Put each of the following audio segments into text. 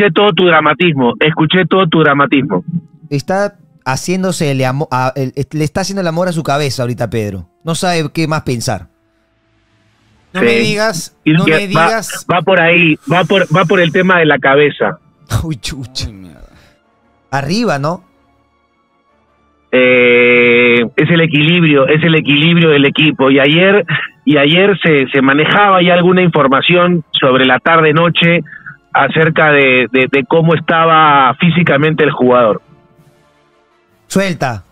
escuché todo tu dramatismo, escuché todo tu dramatismo. Está haciéndose el amo- a- el- le está haciendo el amor a su cabeza ahorita Pedro. No sabe qué más pensar. No Sí. me digas, no me va- digas. Va, por ahí, va por, va por el tema de la cabeza. Uy, chucha. Ay. Arriba, ¿no? Eh, es el equilibrio, es el equilibrio del equipo. Y ayer, y ayer se, se manejaba ya alguna información sobre la tarde noche acerca de, de, de cómo estaba físicamente el jugador. Suelta.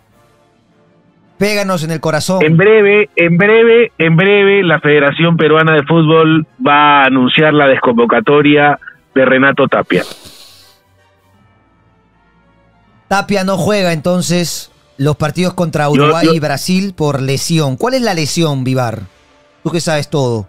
Péganos en el corazón. En breve, en breve, en breve, la Federación Peruana de Fútbol va a anunciar la desconvocatoria de Renato Tapia. Tapia no juega entonces los partidos contra Uruguay yo- y Brasil por lesión. ¿Cuál es la lesión, Vivar? Tú que sabes todo.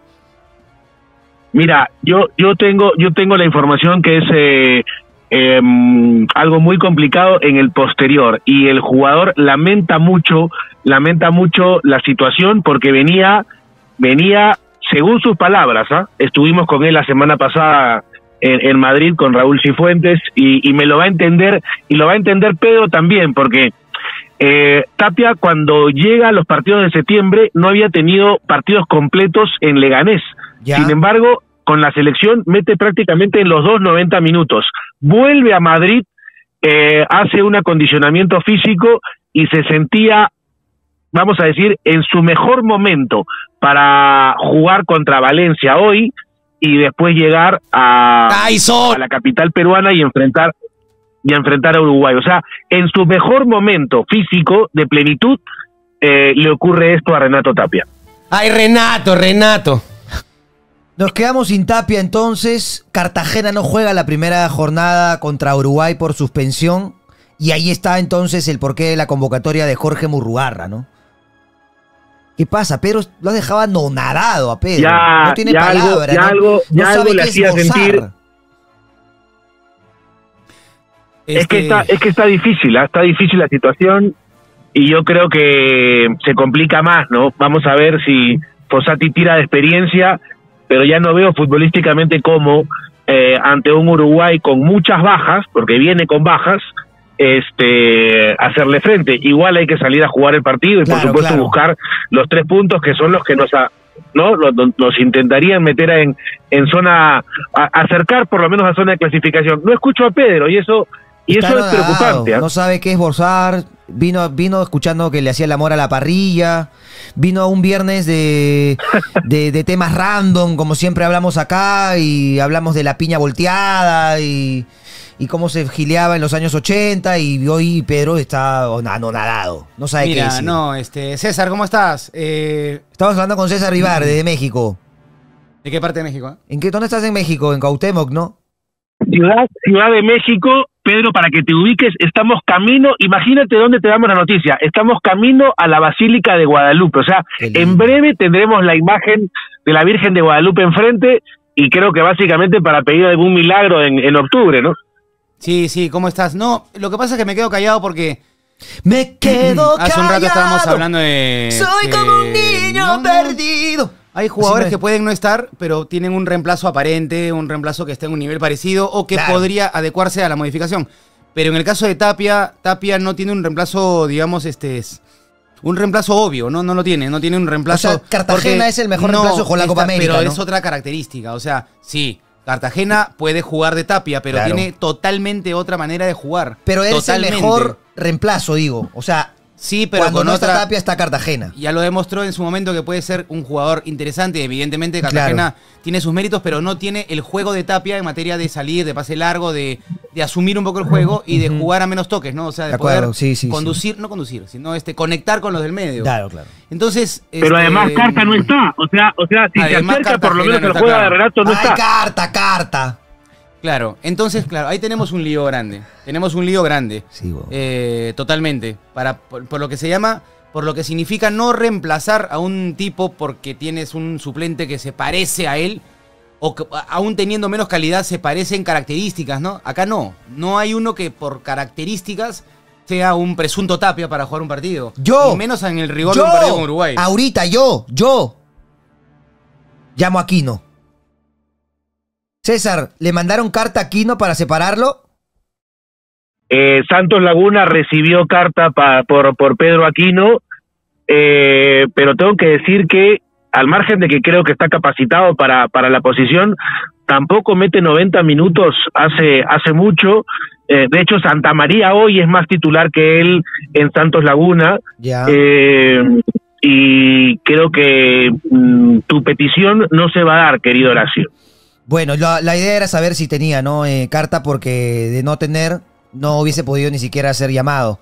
Mira, yo yo tengo yo tengo la información que es eh, em, algo muy complicado en el posterior y el jugador lamenta mucho lamenta mucho la situación porque venía venía según sus palabras, ¿ah? estuvimos con él la semana pasada en, Madrid con Raúl Cifuentes y, y me lo va a entender y lo va a entender Pedro también porque eh, Tapia cuando llega a los partidos de septiembre no había tenido partidos completos en Leganés. Ya. Sin embargo, con la selección mete prácticamente en los dos 90 minutos. Vuelve a Madrid, eh, hace un acondicionamiento físico y se sentía, vamos a decir, en su mejor momento para jugar contra Valencia hoy y después llegar a la capital peruana y enfrentar y enfrentar a Uruguay. O sea, en su mejor momento físico de plenitud eh, le ocurre esto a Renato Tapia. Ay, Renato, Renato. Nos quedamos sin Tapia entonces. Cartagena no juega la primera jornada contra Uruguay por suspensión. Y ahí está entonces el porqué de la convocatoria de Jorge Murrugarra, ¿no? ¿Qué pasa? Pedro lo has dejado anonadado a Pedro. Ya- no tiene ya algo- ya ¿no? algo- No ya sabe algo le hacía gozar. sentir. Es que Este, está, es que está difícil, ¿ah? está difícil la situación y yo creo que se complica más, ¿no? Vamos a ver si Fossati tira de experiencia, pero ya no veo futbolísticamente cómo eh, ante un Uruguay con muchas bajas, porque viene con bajas, este hacerle frente. Igual hay que salir a jugar el partido y Claro, por supuesto claro. buscar los tres puntos que son los que nos ha- no nos, nos intentarían meter en, en zona a- acercar por lo menos a zona de clasificación. No escucho a Pedro y eso y Está eso es preocupante. ¿ah? No sabe qué es bozar. Vino, vino escuchando que le hacía el amor a la parrilla. Vino un viernes de, de, de temas random, como siempre hablamos acá, y hablamos de la piña volteada y, y cómo se gileaba en los años 80. Y hoy Pedro está anonadado. No sabe qué Mira, decir. no, este, César, ¿cómo estás? Eh, Estamos hablando con César Rivar, desde México. ¿De qué parte de México? eh? ¿En qué, ¿Dónde estás en México? En Cautemoc, ¿no? Ciudad, Ciudad de México, Pedro, para que te ubiques, estamos camino, imagínate dónde te damos la noticia, estamos camino a la Basílica de Guadalupe, o sea, en breve tendremos la imagen de la Virgen de Guadalupe enfrente y creo que básicamente para pedir algún milagro en, en octubre, ¿no? Sí, sí, ¿cómo estás? No, lo que pasa es que me quedo callado porque Me quedo hace un rato estábamos callado. hablando de... Soy de- como un niño no. perdido. Hay jugadores no que pueden no estar, pero tienen un reemplazo aparente, un reemplazo que esté en un nivel parecido o que Claro. podría adecuarse a la modificación. Pero en el caso de Tapia, Tapia no tiene un reemplazo, digamos, este es un reemplazo obvio, no no lo tiene, no tiene un reemplazo. O sea, Cartagena es el mejor reemplazo con la Copa América, Pero ¿no? es otra característica, o sea, sí, Cartagena puede jugar de Tapia, pero Claro. tiene totalmente otra manera de jugar. Pero es el mejor reemplazo, digo. O sea, Sí, pero cuando con no otra está Tapia está Cartagena. ya lo demostró en su momento que puede ser un jugador interesante. Evidentemente, Cartagena tiene sus méritos, pero no tiene el juego de Tapia en materia de salir, de pase largo, de, de asumir un poco el juego y de jugar a menos toques, ¿no? O sea, de, De acuerdo, poder sí, sí, conducir, no conducir, sino este, conectar con los del medio. Claro, claro. Entonces. Pero este, además Carta no está, o sea, o sea, si Además, se acerca por lo menos no el juego de. Renato no Ay, está. carta, carta. Claro, entonces, claro, ahí tenemos un lío grande. Tenemos un lío grande. Sí. Eh, totalmente. Para, por, por lo que se llama, por lo que significa no reemplazar a un tipo porque tienes un suplente que se parece a él, o que aún teniendo menos calidad se parece en características, ¿no? Acá no. No hay uno que por características sea un presunto tapia para jugar un partido. Yo. Y menos en el rigor yo, de un partido con Uruguay. ahorita yo, yo, llamo a Aquino. César, ¿le mandaron carta a Aquino para separarlo? Eh, Santos Laguna recibió carta pa- por, por Pedro Aquino, eh, pero tengo que decir que al margen de que creo que está capacitado para, para la posición, tampoco mete 90 minutos hace, hace mucho. Eh, de hecho, Santa María hoy es más titular que él en Santos Laguna. Eh, y creo que mm, tu petición no se va a dar, querido Horacio. Bueno, la, la idea era saber si tenía, ¿no? Eh, carta porque de no tener no hubiese podido ni siquiera ser llamado.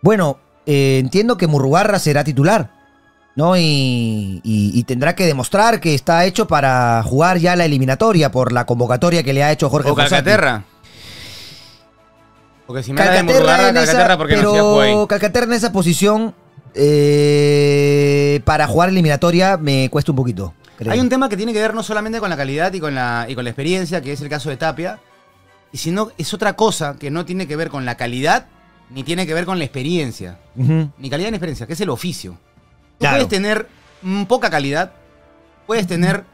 Bueno, eh, entiendo que Murrugarra será titular, ¿no? Y, y- y tendrá que demostrar que está hecho para jugar ya la eliminatoria por la convocatoria que le ha hecho Jorge O. Calcaterra. Porque si me habla de Calcaterra Murrugarra, en esa, Calcaterra, ¿por qué no se pero ahí? Calcaterra en esa posición eh, para jugar eliminatoria me cuesta un poquito. Creo. Hay un tema que tiene que ver no solamente con la calidad y con la, y con la experiencia, que es el caso de Tapia, y sino es otra cosa que no tiene que ver con la calidad ni tiene que ver con la experiencia. Ni calidad ni experiencia, que es el oficio. Tú Claro. puedes tener mm, poca calidad, puedes tener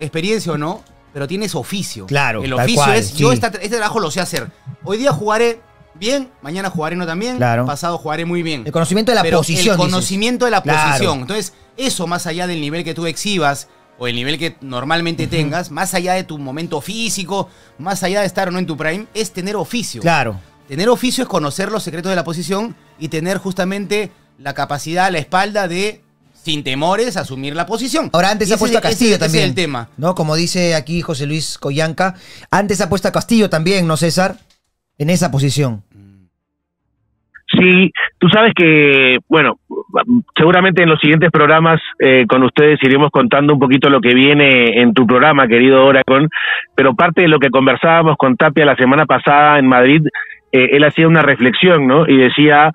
experiencia o no, pero tienes oficio. Claro, El oficio cual, es, yo esta- este trabajo lo sé hacer. Hoy día jugaré bien, mañana jugaré no tan bien, Claro. pasado jugaré muy bien. El conocimiento de la Pero posición. El dices. conocimiento de la Claro. posición. Entonces, eso más allá del nivel que tú exhibas o el nivel que normalmente tengas, más allá de tu momento físico, más allá de estar o no en tu prime, es tener oficio. Claro. Tener oficio es conocer los secretos de la posición y tener justamente la capacidad, la espalda de, sin temores, asumir la posición. Ahora antes Y ha puesto a Castillo ese también. es el tema. ¿No? Como dice aquí José Luis Coyanca. Antes ha puesto a Castillo también, ¿no, César? En esa posición. Sí, tú sabes que, bueno, seguramente en los siguientes programas eh, con ustedes iremos contando un poquito lo que viene en tu programa, querido Oracon, pero parte de lo que conversábamos con Tapia la semana pasada en Madrid, eh, él hacía una reflexión, ¿no? Y decía,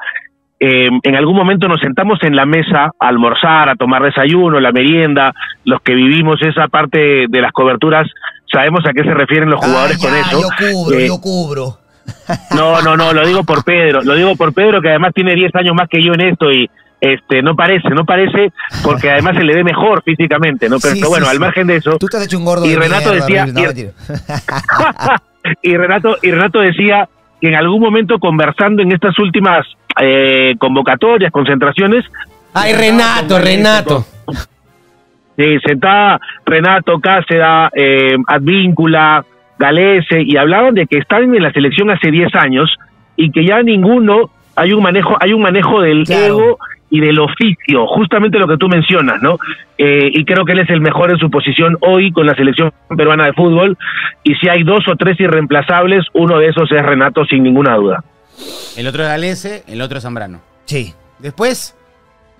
eh, en algún momento nos sentamos en la mesa a almorzar, a tomar desayuno, la merienda, los que vivimos esa parte de las coberturas, sabemos a qué se refieren los jugadores Ah, con eso. Yo cubro, Eh, yo cubro. no, no, no, lo digo por Pedro, lo digo por Pedro que además tiene 10 años más que yo en esto y este no parece, no parece porque además se le ve mejor físicamente, ¿no? Pero, Sí, pero bueno, sí, al sí. margen de eso, Tú te has hecho un gordo Y de Renato mierda, decía- horrible. No, y- Renato y Renato decía que en algún momento conversando en estas últimas eh, convocatorias, concentraciones, Ay, Renato, Renato. Sí, sentaba Renato, Cáceda, eh, Advíncula, Galese, y hablaban de que están en la selección hace 10 años y que ya ninguno, hay un manejo, hay un manejo del Claro. ego y del oficio, justamente lo que tú mencionas, ¿no? Eh, y creo que él es el mejor en su posición hoy con la selección peruana de fútbol, y si hay dos o tres irreemplazables, uno de esos es Renato sin ninguna duda. El otro es Galese, el otro es Zambrano. Sí. Después,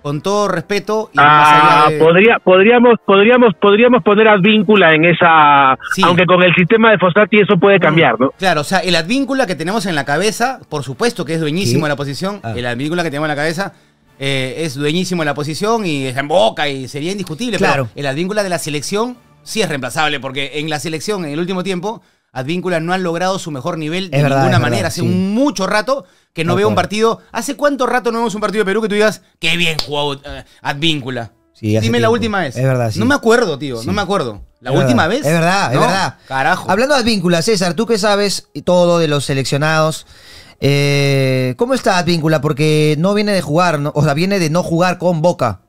con todo respeto y Ah, más allá de- podría, podríamos, podríamos, podríamos poner Advíncula en esa, Sí. aunque con el sistema de Fossati eso puede cambiar, ¿no? Claro, o sea, el advíncula que tenemos en la cabeza, por supuesto que es dueñísimo Sí. de la posición. Ah. El advíncula que tenemos en la cabeza eh, es dueñísimo de la posición y está en boca y sería indiscutible. Claro. Pero el advíncula de la selección sí es reemplazable porque en la selección, en el último tiempo, advíncula no han logrado su mejor nivel de Es ninguna manera. verdad, Hace sí. mucho rato que no veo un partido. ¿Hace cuánto rato no vemos un partido de Perú que tú digas, qué bien jugó eh, advíncula? Sí, Dime la última vez. Es verdad, sí. No me acuerdo, tío. No me acuerdo. La Es última verdad, vez. Es verdad, es verdad. Carajo. Hablando de Advíncula, César, tú que sabes todo de los seleccionados, eh, ¿cómo está Advíncula? Porque no viene de jugar, o sea, viene de no jugar con Boca.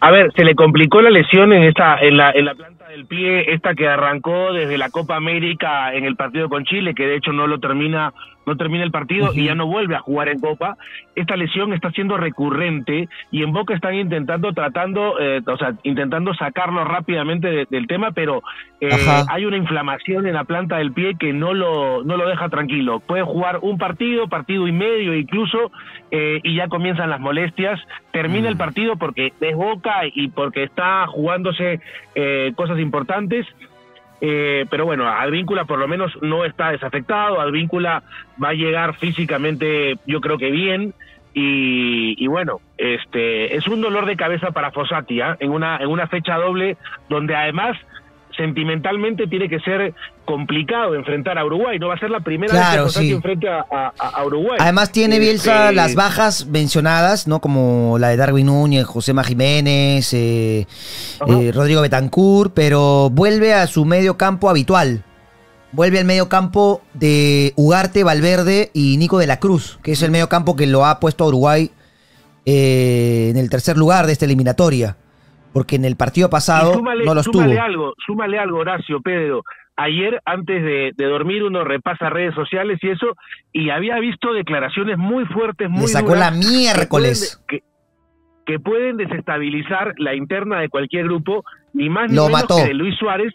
A ver, se le complicó la lesión en esta, en la, en la planta del pie, esta que arrancó desde la Copa América en el partido con Chile, que de hecho no lo termina, no termina el partido y ya no vuelve a jugar en Copa. Esta lesión está siendo recurrente y en Boca están intentando, tratando, eh, o sea, intentando sacarlo rápidamente de- del tema, pero eh, hay una inflamación en la planta del pie que no lo, no lo deja tranquilo. Puede jugar un partido, partido y medio incluso, eh, y ya comienzan las molestias. Termina el partido porque es Boca y porque está jugándose eh, cosas importantes. Eh, pero bueno, Advíncula por lo menos no está desafectado. Advíncula va a llegar físicamente, yo creo que bien. Y, y bueno, este es un dolor de cabeza para Fossati ¿ah? en una en una fecha doble donde además sentimentalmente tiene que ser complicado enfrentar a Uruguay. No va a ser la primera vez Claro, que Fossati sí. enfrente a, a- a Uruguay. Además tiene Este, Bielsa las bajas mencionadas, ¿no? Como la de Darwin Núñez, Josema Jiménez, eh, eh, Rodrigo Betancourt, pero vuelve a su medio campo habitual. Vuelve al medio campo de Ugarte, Valverde y Nico de la Cruz, que es el medio campo que lo ha puesto a Uruguay eh, en el tercer lugar de esta eliminatoria. Porque en el partido pasado súmale, no los tuvo. súmale algo, súmale algo, Horacio, Pedro. Ayer, antes de, de dormir, uno repasa redes sociales y eso, y había visto declaraciones muy fuertes, muy Le sacó duras, la miércoles. que, que pueden desestabilizar la interna de cualquier grupo, ni más ni Lo menos mató. que de Luis Suárez,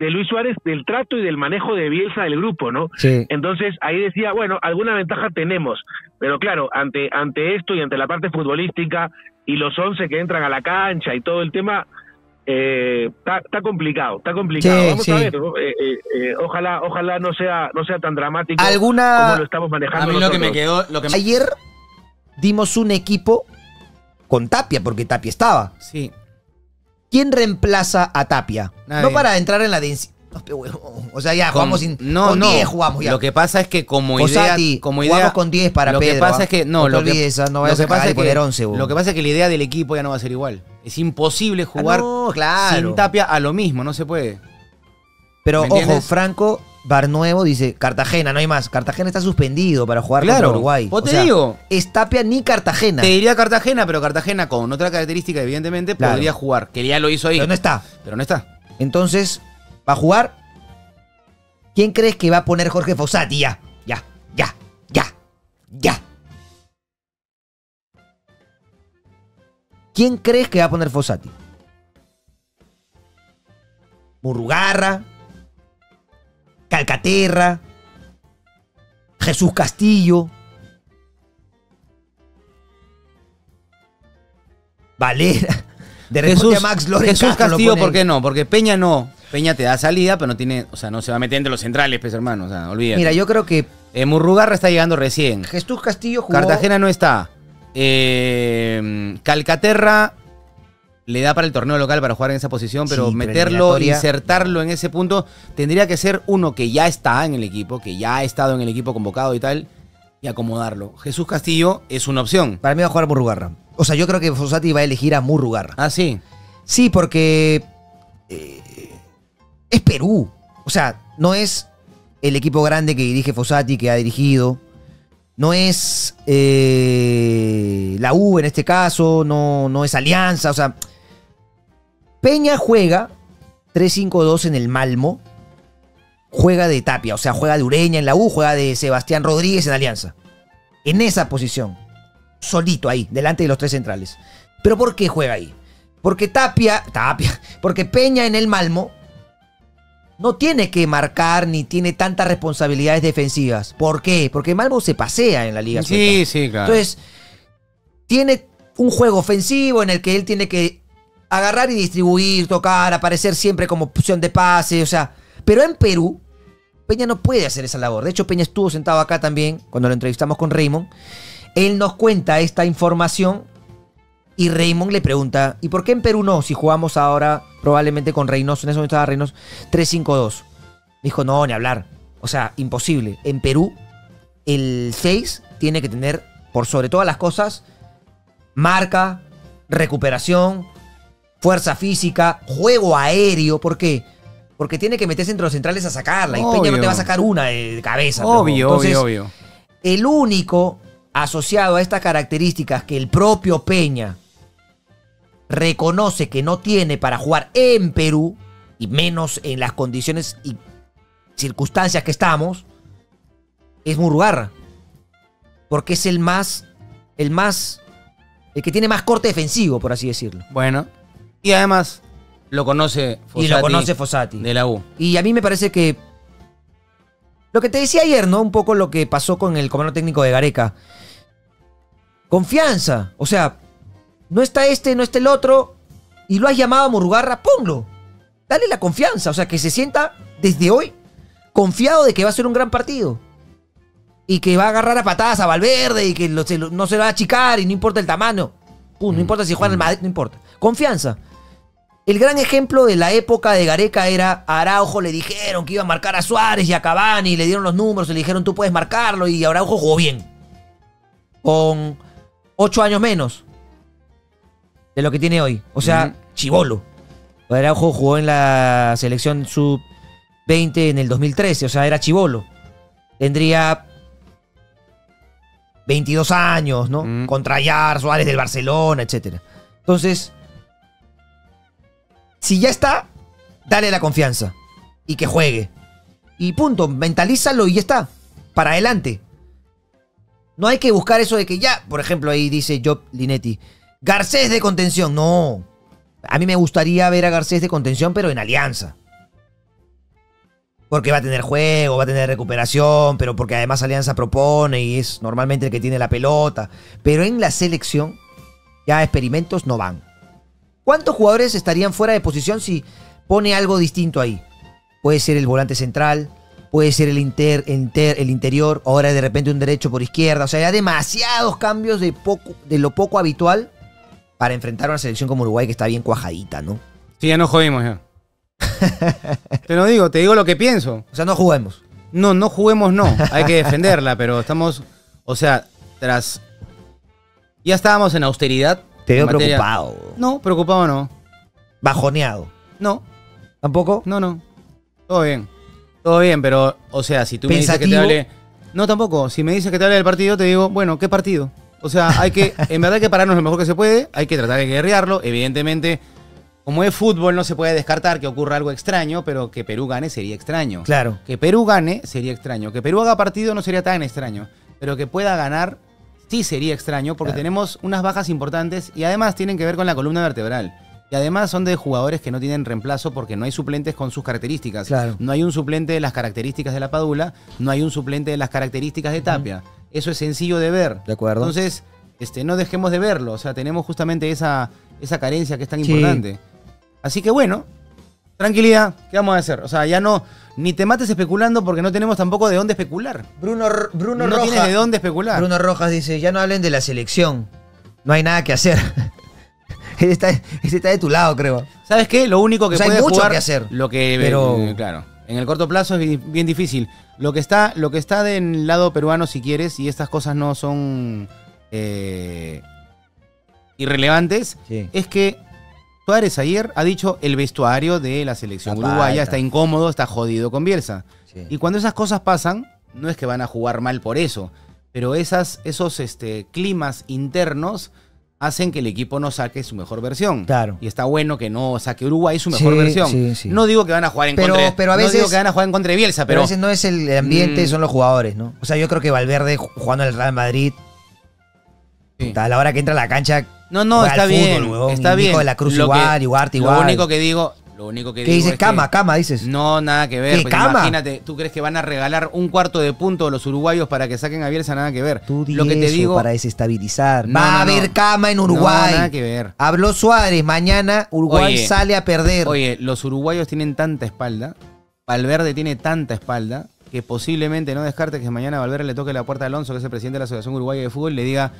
de Luis Suárez, del trato y del manejo de Bielsa del grupo, ¿no? Sí. Entonces ahí decía, bueno, alguna ventaja tenemos, pero claro, ante ante esto y ante la parte futbolística y los 11 que entran a la cancha y todo el tema, eh, está está complicado, está complicado. Sí, Vamos sí. a ver, ¿no? Eh, eh, eh, ojalá ojalá no sea no sea tan dramático ¿Alguna- como lo estamos manejando A mí lo que me quedó, lo que me- Ayer dimos un equipo con Tapia, porque Tapia estaba. Sí. ¿Quién reemplaza a Tapia? Nadie. No para entrar en la. O sea, ya jugamos sin. no, con no. 10 jugamos ya. Lo que pasa es que como idea, como jugamos idea con 10 para lo Pedro, que pasa ¿ah? es que No no, te lo que, olvides, ¿ah? No lo a que pasa es que poner 11, lo que pasa es que la idea del equipo ya no va a ser igual. Es imposible jugar Ah, no, claro. sin Tapia a lo mismo, no se puede. Pero ¿Me ojo, entiendes? Franco Barnuevo dice Cartagena, no hay más. Cartagena está suspendido para jugar Claro, contra Uruguay. vos O te sea, digo. Es Tapia ni Cartagena. Te diría Cartagena, pero Cartagena con otra característica, evidentemente, Claro. podría jugar. Que ya lo hizo ahí. Pero no está. Pero no está. Entonces, ¿va a jugar? ¿Quién crees que va a poner Jorge Fossati? Ya, ya, ya, ya, ya. ¿Quién crees que va a poner Fossati? Murrugarra, Calcaterra, Jesús Castillo, Valera. De repente Jesús, a Max Loren Jesús Castro Castillo, ¿por qué no? Porque Peña no. Peña te da salida, pero no tiene. O sea, no se va a meter entre los centrales, pues hermano. O sea, olvídate. Mira, yo creo que Eh, Murrugarra está llegando recién. Jesús Castillo jugó. Cartagena no está. Eh, Calcaterra le da para el torneo local para jugar en esa posición, pero Sí, meterlo, insertarlo en ese punto, tendría que ser uno que ya está en el equipo, que ya ha estado en el equipo convocado y tal, y acomodarlo. Jesús Castillo es una opción. Para mí va a jugar Murrugarra. O sea, yo creo que Fossati va a elegir a Murrugarra. Ah, sí. Sí, porque eh, es Perú. O sea, no es el equipo grande que dirige Fossati, que ha dirigido. No es eh, la U en este caso, no, no es Alianza. O sea, Peña juega 3-5-2 en el Malmo. Juega de Tapia, o sea, juega de Ureña en la U, juega de Sebastián Rodríguez en Alianza. En esa posición. Solito ahí, delante de los tres centrales. ¿Pero por qué juega ahí? Porque Tapia, Tapia, porque Peña en el Malmo no tiene que marcar ni tiene tantas responsabilidades defensivas. ¿Por qué? Porque Malmo se pasea en la Liga Sí, sí, claro. Entonces, tiene un juego ofensivo en el que él tiene que agarrar y distribuir, tocar, aparecer siempre como opción de pase, o sea, pero en Perú Peña no puede hacer esa labor. De hecho, Peña estuvo sentado acá también cuando lo entrevistamos con Raymond. Él nos cuenta esta información y Raymond le pregunta, ¿y por qué en Perú no? Si jugamos ahora probablemente con Reynoso, en ese momento estaba Reynoso, 3-5-2. Dijo, no, ni hablar. O sea, imposible. En Perú, el 6 tiene que tener, por sobre todas las cosas, marca, recuperación, fuerza física, juego aéreo. ¿Por qué? Porque tiene que meterse entre los centrales a sacarla. Y Peña no te va a sacar una de cabeza. obvio, pero- Entonces, obvio, obvio. el único asociado a estas características que el propio Peña reconoce que no tiene para jugar en Perú, y menos en las condiciones y circunstancias que estamos, es Murugarra. Porque es el más, el más, el que tiene más corte defensivo, por así decirlo. Bueno. Y además, lo conoce y lo Fossati conoce Fossati. de la U. Y a mí me parece que. Lo que te decía ayer, ¿no? Un poco lo que pasó con el comando técnico de Gareca. Confianza. O sea, no está este, no está el otro. Y lo has llamado a Murugarra, ponlo. Dale la confianza. O sea, que se sienta desde hoy confiado de que va a ser un gran partido. Y que va a agarrar a patadas a Valverde y que lo- se lo- no se lo va a achicar y no importa el tamaño. Pum, no importa si juega en el Madrid, no importa. Confianza. El gran ejemplo de la época de Gareca era a Araujo le dijeron que iba a marcar a Suárez y a Cavani, le dieron los números, le dijeron tú puedes marcarlo y Araujo jugó bien. Con ocho años menos de lo que tiene hoy. O sea, chivolo. Araujo jugó en la selección sub-20 en el 2013, o sea, era chivolo. Tendría 22 años, ¿no? Contra Yar, Suárez del Barcelona, etc. Entonces, si ya está, dale la confianza y que juegue. Y punto, mentalízalo y ya está. Para adelante. No hay que buscar eso de que ya, por ejemplo, ahí dice Job Linetti, Garcés de contención. No. A mí me gustaría ver a Garcés de contención, pero en alianza. Porque va a tener juego, va a tener recuperación, pero porque además Alianza propone y es normalmente el que tiene la pelota. Pero en la selección, ya experimentos no van. ¿Cuántos jugadores estarían fuera de posición si pone algo distinto ahí? Puede ser el volante central, puede ser el, inter, inter- el interior, ahora de repente un derecho por izquierda. O sea, ya demasiados cambios de, poco, de lo poco habitual para enfrentar a una selección como Uruguay que está bien cuajadita, ¿no? Sí, ya no jodimos ya. te lo digo, te digo lo que pienso. O sea, no juguemos. No, no juguemos, no. Hay que defenderla, pero estamos. O sea, tras. Ya estábamos en austeridad. Te veo materia- preocupado, No, preocupado no. bajoneado. No, ¿Tampoco? no, no. Todo bien. Todo bien, pero, o sea, si tú me dices que te Pensativo. hable. No, tampoco. Si me dices que te hable del partido, te digo, bueno, ¿qué partido? O sea, hay que, en verdad hay que pararnos lo mejor que se puede, hay que tratar de guerrearlo. Evidentemente, como es fútbol, no se puede descartar que ocurra algo extraño, pero que Perú gane sería extraño. Claro. Que Perú gane sería extraño. Que Perú haga partido no sería tan extraño. Pero que pueda ganar sí sería extraño porque Claro. tenemos unas bajas importantes y además tienen que ver con la columna vertebral. Y además son de jugadores que no tienen reemplazo porque no hay suplentes con sus características. Claro. No hay un suplente de las características de la Padula, no hay un suplente de las características de Tapia. Eso es sencillo de ver. De acuerdo. Entonces, este, no dejemos de verlo. O sea, tenemos justamente esa, esa carencia que es tan Sí. importante. Así que bueno, tranquilidad, ¿qué vamos a hacer? O sea, ya no, ni te mates especulando porque no tenemos tampoco de dónde especular. Bruno, R- Bruno no Rojas. tienes de dónde especular. Bruno Rojas dice, ya no hablen de la selección. No hay nada que hacer. ese, está, ese está de tu lado, creo. ¿Sabes qué? Lo único que O sea, hay mucho jugar, que hacer, Lo que, pero- eh, claro, en el corto plazo es bi- bien difícil. Lo que está, lo que está del lado peruano, si quieres, y estas cosas no son eh, irrelevantes, Sí. es que Suárez ayer ha dicho el vestuario de la selección uruguaya está incómodo, está jodido con Bielsa. Sí. Y cuando esas cosas pasan, no es que van a jugar mal por eso, pero esas, esos este, climas internos hacen que el equipo no saque su mejor versión. Claro. Y está bueno que no saque Uruguay su mejor Sí, versión. sí, sí. No digo que van a jugar en Pero- contra pero a no digo veces- que van a jugar en contra de Bielsa, Pero pero, a veces no es el ambiente, Mm. son los jugadores, ¿no? O sea, yo creo que Valverde ju- jugando en el Real Madrid, a la hora que entra a la cancha, No, no, está bien. fútbol, está bien. Nico de la Cruz Lo igual, que- Ugarte Lo igual. único que digo, lo único que ¿qué dices? es Cama, que- cama, dices. No, nada que ver. ¿Qué, pues cama? imagínate, ¿tú crees que van a regalar un cuarto de punto a los uruguayos para que saquen a Bielsa? Nada que ver. Tú Lo que te digo, para desestabilizar. No, Va a no. haber cama en No, Uruguay. nada que ver. Habló Suárez, mañana Uruguay Oye, sale a perder. Oye, los uruguayos tienen tanta espalda, Valverde tiene tanta espalda, que posiblemente no descarte que mañana Valverde le toque la puerta a Alonso, que es el presidente de la Asociación Uruguaya de Fútbol, y le diga,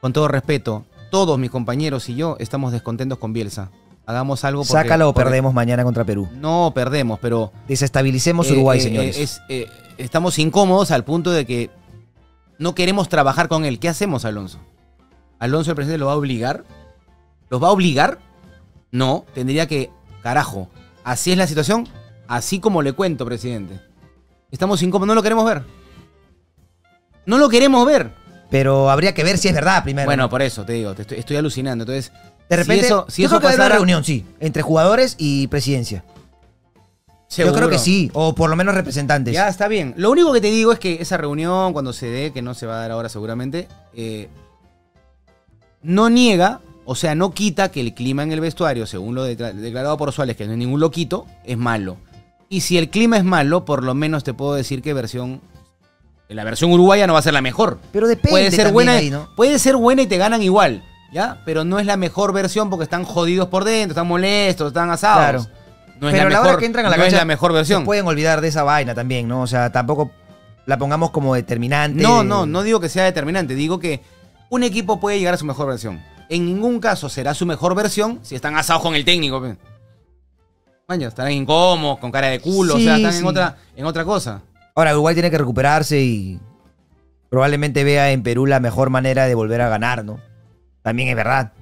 con todo respeto, todos mis compañeros y yo estamos descontentos con Bielsa. Hagamos algo porque... Sácalo o porque perdemos mañana contra Perú. No perdemos, pero... Desestabilicemos eh, Uruguay, eh, señores. es, eh, estamos incómodos al punto de que no queremos trabajar con él. ¿Qué hacemos, Alonso? ¿Alonso, el presidente, lo va a obligar? ¿Los va a obligar? No, tendría que... Carajo, así es la situación, así como le cuento, presidente. Estamos incómodos, no lo queremos ver. No lo queremos ver. Pero habría que ver si es verdad primero. Bueno, por eso te digo, te estoy, estoy alucinando. Entonces, de repente, si eso, si yo eso creo que va a haber una reunión, sí, entre jugadores y presidencia. Yo creo que sí, o por lo menos representantes. Ya, está bien. Lo único que te digo es que esa reunión, cuando se dé, que no se va a dar ahora seguramente, eh, no niega, o sea, no quita que el clima en el vestuario, según lo de- declarado por Suárez, que no es ningún loquito, es malo. Y si el clima es malo, por lo menos te puedo decir que versión... La versión uruguaya no va a ser la mejor. Pero depende Puede ser buena, ahí, ¿no? puede ser buena y te ganan igual, ¿ya? Pero no es la mejor versión porque están jodidos por dentro, están molestos, están asados. Claro. No es Pero a la la mejor, hora que entran a la no cancha, es la mejor versión. Se pueden olvidar de esa vaina también, ¿no? O sea, tampoco la pongamos como determinante. No, no, no digo que sea determinante, digo que un equipo puede llegar a su mejor versión. En ningún caso será su mejor versión si están asados con el técnico. Maño, estarán incómodos, con cara de culo, o sea, están sí. en otra, en otra cosa. Ahora, Uruguay tiene que recuperarse y probablemente vea en Perú la mejor manera de volver a ganar, ¿no? También es verdad.